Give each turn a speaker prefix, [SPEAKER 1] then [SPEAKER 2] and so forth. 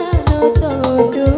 [SPEAKER 1] I don't know.